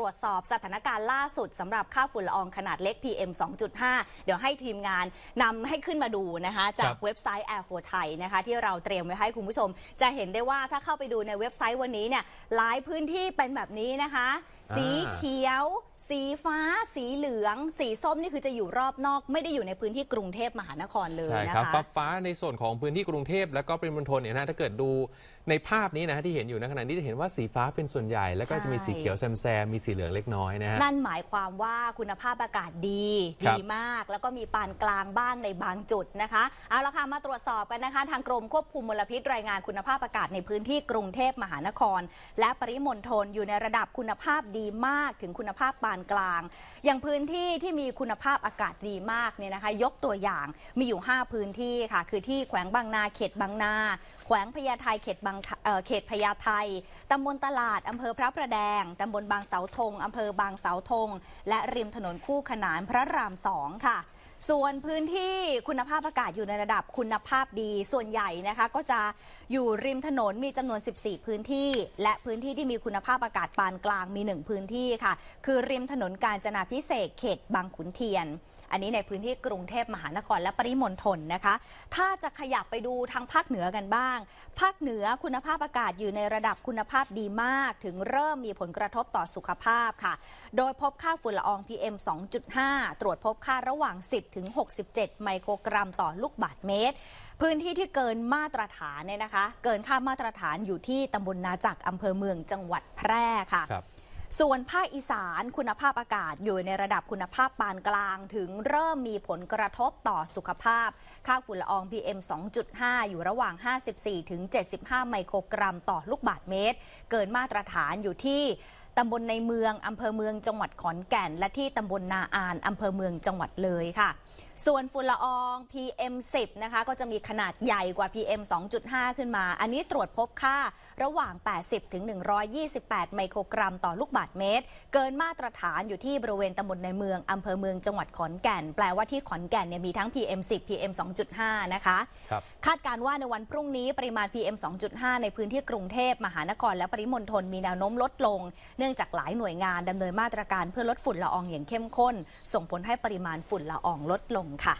รวจสอบสถานการณ์ล่าสุดสำหรับค่าฝุ่นละอองขนาดเล็ก PM 2.5 เดี๋ยวให้ทีมงานนำให้ขึ้นมาดูนะคะ จากเว็บไซต์ Air for Thai นะคะที่เราเตรียมไว้ให้คุณผู้ชม จะเห็นได้ว่าถ้าเข้าไปดูในเว็บไซต์วันนี้เนี่ยหลายพื้นที่เป็นแบบนี้นะคะ สีเขียว สีฟ้า สีเหลือง สีส้มนี่คือจะอยู่รอบนอก ไม่ได้อยู่ในพื้นที่กรุงเทพมหานครเลยใช่นะครับคะฟ้าฟ้าในส่วนของพื้นที่กรุงเทพแล้วก็ปริมณฑลเนี่ยนะถ้าเกิดดูในภาพนี้นะฮะที่เห็นอยู่ในขณะนี้จะเห็นว่าสีฟ้าเป็นส่วนใหญ่ แล้วก็จะมีสีเขียวแซมแซมมีสีเหลืองเล็กน้อยนะฮะ นั่นหมายความว่าคุณภาพอากาศดี ครับดีมาก แล้วก็มีปานกลางบ้างในบางจุดนะคะ เอาละค่ะ มาตรวจสอบกันนะคะ ทางกรมควบคุมมลพิษรายงานคุณภาพอากาศในพื้นที่กรุงเทพมหานคร และปริมณฑลอยู่ในระดับคุณภาพดีมากถึงคุณภาพปานกลาง อย่างพื้นที่ที่มีคุณภาพอากาศดีมากเนี่ยนะคะ ยกตัวอย่างมีอยู่ 5 พื้นที่ค่ะ คือที่แขวงบางนาเขตบางนา แขวงพญาไทเขตบางเเขตพญาไทตำบลตลาดอำเภอพระประแดงตำบลบางเสาธงอำเภอบางเสาธงและริมถนนคู่ขนานพระรามสองค่ะ ส่วนพื้นที่คุณภาพอากาศอยู่ในระดับคุณภาพดี ส่วนใหญ่นะคะก็จะอยู่ริมถนนมีจำนวน 14 พื้นที่ และพื้นที่ที่มีคุณภาพอากาศปานกลางมี 1 พื้นที่ค่ะ คือริมถนนกาญจนาพิเศษเขตบางขุนเทียน อันนี้ในพื้นที่กรุงเทพมหานครและปริมณฑลนะคะ ถ้าจะขยับไปดูทางภาคเหนือกันบ้าง ภาคเหนือคุณภาพอากาศอยู่ในระดับคุณภาพดีมาก ถึงเริ่มมีผลกระทบต่อสุขภาพค่ะ โดยพบค่าฝุ่นละออง PM 2.5 ตรวจพบค่าระหว่าง 10ถึง 67 ไมโครกรัมต่อลูกบาศก์เมตร พื้นที่ที่เกินมาตรฐานเนี่ยนะคะ เกินค่ามาตรฐานอยู่ที่ตำบลนาจักรอำเภอเมืองจังหวัดแพร่ค่ะครับส่วนภาคอีสานคุณภาพอากาศอยู่ในระดับคุณภาพปานกลาง ถึงเริ่มมีผลกระทบต่อสุขภาพ ค่าฝุ่นละออง PM 2.5 อยู่ระหว่าง 54ถึง75 ไมโครกรัมต่อลูกบาศก์เมตร เกินมาตรฐานอยู่ที่ ตำบลในเมืองอำเภอเมืองจังหวัดขอนแก่น และที่ตำบลนาอานอำเภอเมืองจังหวัดเลยค่ะ ส่วนฝุ่นละออง PM 10นะคะก็จะมีขนาดใหญ่กว่า PM 2.5 ขึ้นมา อันนี้ตรวจพบค่าระหว่าง 80 ถึง 128 ไมโครกรัมต่อลูกบาศก์เมตร เกินมาตรฐานอยู่ที่บริเวณตำบลในเมืองอำเภอเมืองจังหวัดขอนแก่น แปลว่าที่ขอนแก่นเนี่ยมีทั้ง PM 10 PM 2.5 นะคะครับคาด การณ์ว่าในวันพรุ่งนี้ปริมาณ PM 2.5 ในพื้นที่กรุงเทพมหานครและปริมณฑลมีแนวโน้มลดลง เนื่องจากหลายหน่วยงานดำเนินมาตรการเพื่อลดฝุ่นละอองอย่างเข้มข้น ส่งผลให้ปริมาณฝุ่นละอองลดลงค่ะ